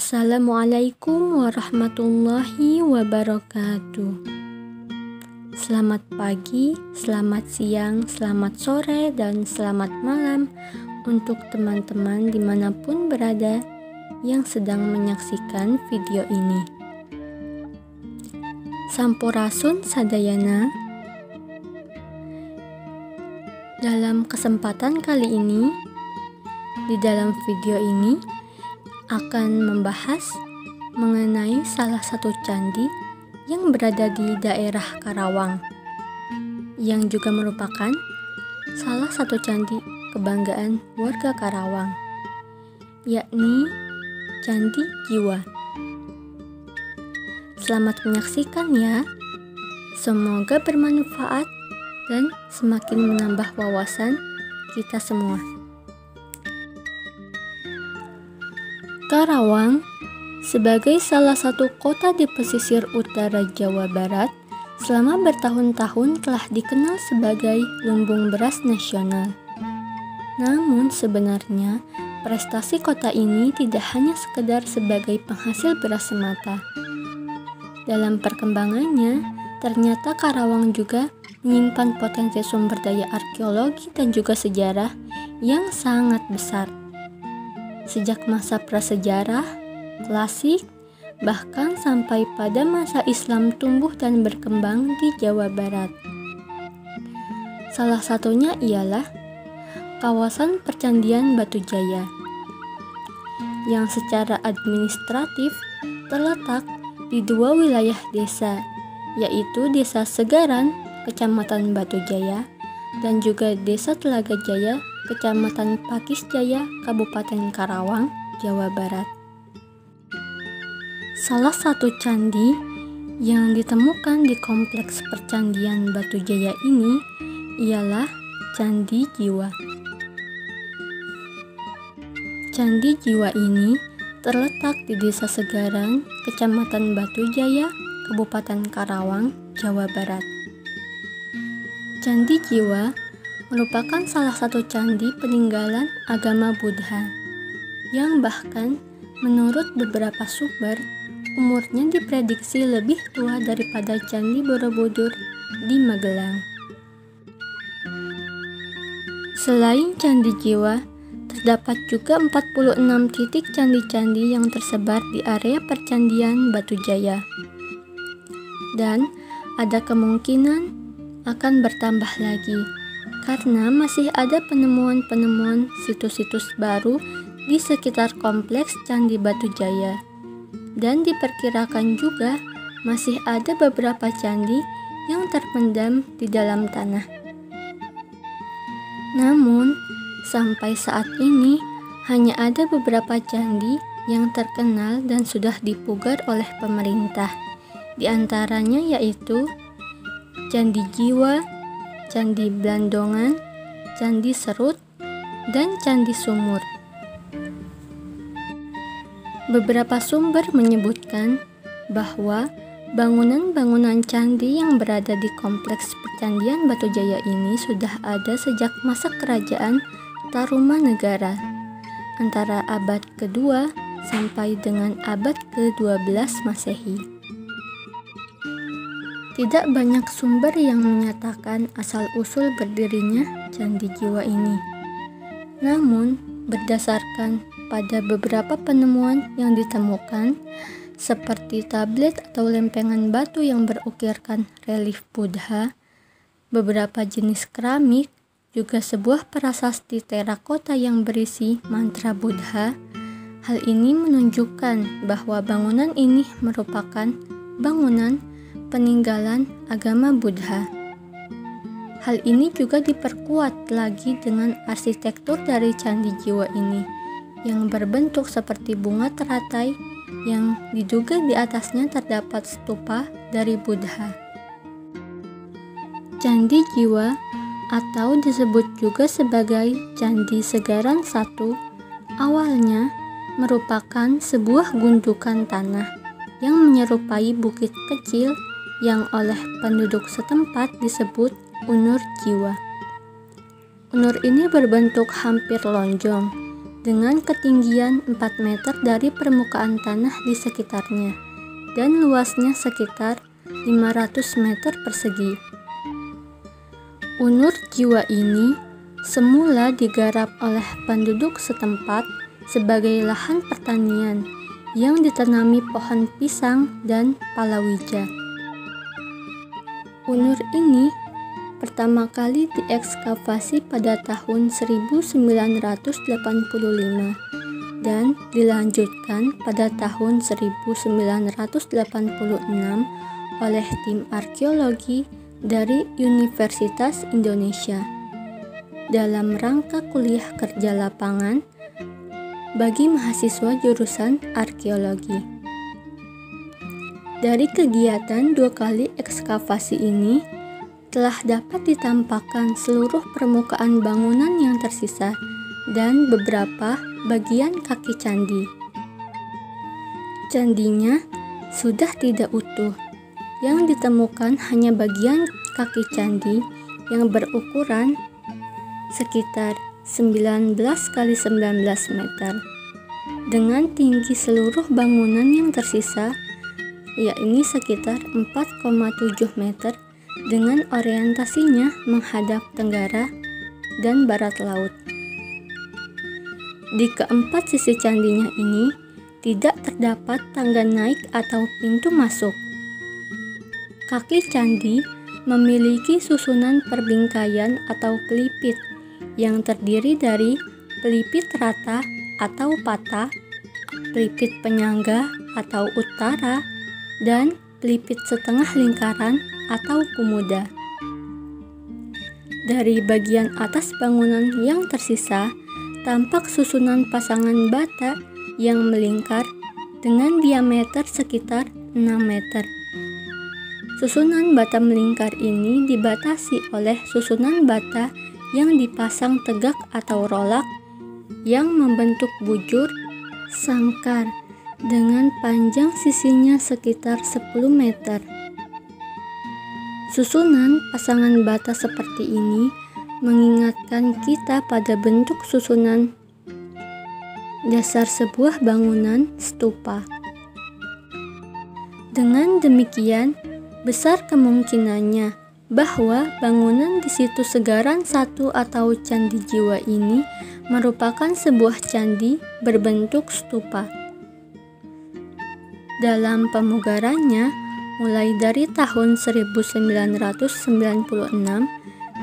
Assalamualaikum warahmatullahi wabarakatuh. Selamat pagi, selamat siang, selamat sore, dan selamat malam untuk teman-teman di mana pun berada yang sedang menyaksikan video ini. Sampurasun Sadayana Dalam kesempatan kali ini, di dalam video ini, akan membahas mengenai salah satu candi yang berada di daerah Karawang yang juga merupakan salah satu candi kebanggaan warga Karawang yakni Candi Jiwa. Selamat menyaksikan ya. Semoga bermanfaat dan semakin menambah wawasan kita semua. Karawang sebagai salah satu kota di pesisir utara Jawa Barat selama bertahun-tahun telah dikenal sebagai lumbung beras nasional. Namun sebenarnya prestasi kota ini tidak hanya sekedar sebagai penghasil beras semata. Dalam perkembangannya, ternyata Karawang juga menyimpan potensi sumber daya arkeologi dan juga sejarah yang sangat besar sejak masa prasejarah, klasik, bahkan sampai pada masa Islam tumbuh dan berkembang di Jawa Barat. Salah satunya ialah kawasan percandian Batu Jaya yang secara administratif terletak di dua wilayah desa, yaitu Desa Segaran, Kecamatan Batu Jaya, dan juga Desa Telaga Jaya, Kecamatan Pakis Jaya, Kabupaten Karawang, Jawa Barat. Salah satu candi yang ditemukan di kompleks percandian Batu Jaya ini ialah Candi Jiwa. Candi Jiwa ini terletak di Desa Segaran, Kecamatan Batu Jaya, Kabupaten Karawang, Jawa Barat. Candi Jiwa merupakan salah satu candi peninggalan agama Buddha yang bahkan menurut beberapa sumber umurnya diprediksi lebih tua daripada Candi Borobudur di Magelang. Selain Candi Jiwa, terdapat juga 46 titik candi-candi yang tersebar di area percandian Batu Jaya. Dan ada kemungkinan akan bertambah lagi karena masih ada penemuan-penemuan situs-situs baru di sekitar kompleks Candi Batu Jaya. Dan diperkirakan juga masih ada beberapa candi yang terpendam di dalam tanah. Namun, sampai saat ini hanya ada beberapa candi yang terkenal dan sudah dipugar oleh pemerintah. Di antaranya yaitu Candi Jiwa, Candi Blandongan, Candi Serut, dan Candi Sumur. Beberapa sumber menyebutkan bahwa bangunan-bangunan candi yang berada di kompleks percandian Batu Jaya ini sudah ada sejak masa kerajaan Tarumanegara antara abad kedua sampai dengan abad ke-12 Masehi. Tidak banyak sumber yang menyatakan asal-usul berdirinya candi jiwa ini. Namun, berdasarkan pada beberapa penemuan yang ditemukan, seperti tablet atau lempengan batu yang berukirkan relief Buddha, beberapa jenis keramik, juga sebuah prasasti terakota yang berisi mantra Buddha. Hal ini menunjukkan bahwa bangunan ini merupakan bangunan peninggalan agama Buddha. Hal ini juga diperkuat lagi dengan arsitektur dari candi jiwa ini yang berbentuk seperti bunga teratai yang diduga di atasnya terdapat stupa dari Buddha. Candi jiwa atau disebut juga sebagai Candi Segaran Satu awalnya merupakan sebuah gundukan tanah yang menyerupai bukit kecil yang oleh penduduk setempat disebut unur jiwa. Unur ini berbentuk hampir lonjong dengan ketinggian 4 meter dari permukaan tanah di sekitarnya dan luasnya sekitar 500 meter persegi. Unur jiwa ini semula digarap oleh penduduk setempat sebagai lahan pertanian yang ditanami pohon pisang dan palawija. Unur ini pertama kali diekskavasi pada tahun 1985 dan dilanjutkan pada tahun 1986 oleh tim arkeologi dari Universitas Indonesia dalam rangka kuliah kerja lapangan bagi mahasiswa jurusan arkeologi. Dari kegiatan dua kali ekskavasi ini, telah dapat ditampakkan seluruh permukaan bangunan yang tersisa dan beberapa bagian kaki candi. Candinya sudah tidak utuh. Yang ditemukan hanya bagian kaki candi yang berukuran sekitar 19 kali 19 meter. Dengan tinggi seluruh bangunan yang tersisa yakni sekitar 4,7 meter dengan orientasinya menghadap tenggara dan barat laut. Di keempat sisi candinya ini tidak terdapat tangga naik atau pintu masuk. Kaki candi memiliki susunan perbingkaian atau pelipit yang terdiri dari pelipit rata atau patah, pelipit penyangga atau utara, dan pelipit setengah lingkaran atau kumuda. Dari bagian atas bangunan yang tersisa, tampak susunan pasangan bata yang melingkar dengan diameter sekitar 6 meter. Susunan bata melingkar ini dibatasi oleh susunan bata yang dipasang tegak atau rolak yang membentuk bujur sangkar dengan panjang sisinya sekitar 10 meter. Susunan pasangan bata seperti ini mengingatkan kita pada bentuk susunan dasar sebuah bangunan stupa. Dengan demikian, besar kemungkinannya bahwa bangunan di situ segaran satu atau candi jiwa ini merupakan sebuah candi berbentuk stupa. Dalam pemugarannya, mulai dari tahun 1996,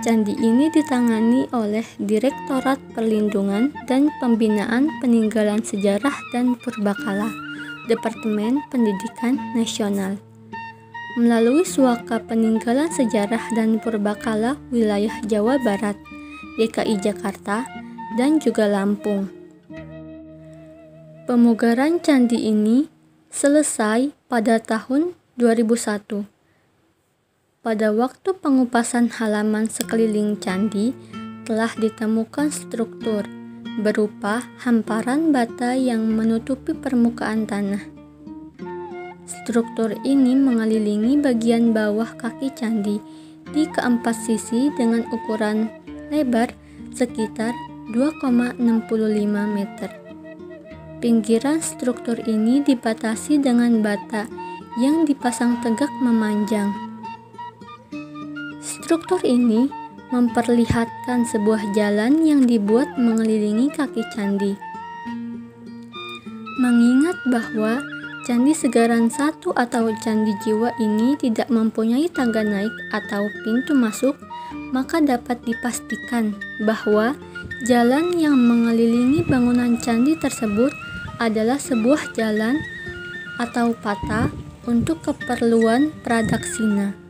candi ini ditangani oleh Direktorat Perlindungan dan Pembinaan Peninggalan Sejarah dan Purbakala, Departemen Pendidikan Nasional melalui suaka peninggalan sejarah dan purbakala wilayah Jawa Barat, DKI Jakarta, dan juga Lampung. Pemugaran candi ini selesai pada tahun 2001. Pada waktu pengupasan halaman sekeliling candi, telah ditemukan struktur berupa hamparan bata yang menutupi permukaan tanah. Struktur ini mengelilingi bagian bawah kaki candi di keempat sisi dengan ukuran lebar sekitar 2,65 meter. Pinggiran struktur ini dibatasi dengan bata yang dipasang tegak memanjang. Struktur ini memperlihatkan sebuah jalan yang dibuat mengelilingi kaki candi. Mengingat bahwa Candi Segaran Satu atau Candi Jiwa ini tidak mempunyai tangga naik atau pintu masuk, maka dapat dipastikan bahwa jalan yang mengelilingi bangunan candi tersebut adalah sebuah jalan atau patah untuk keperluan pradaksina.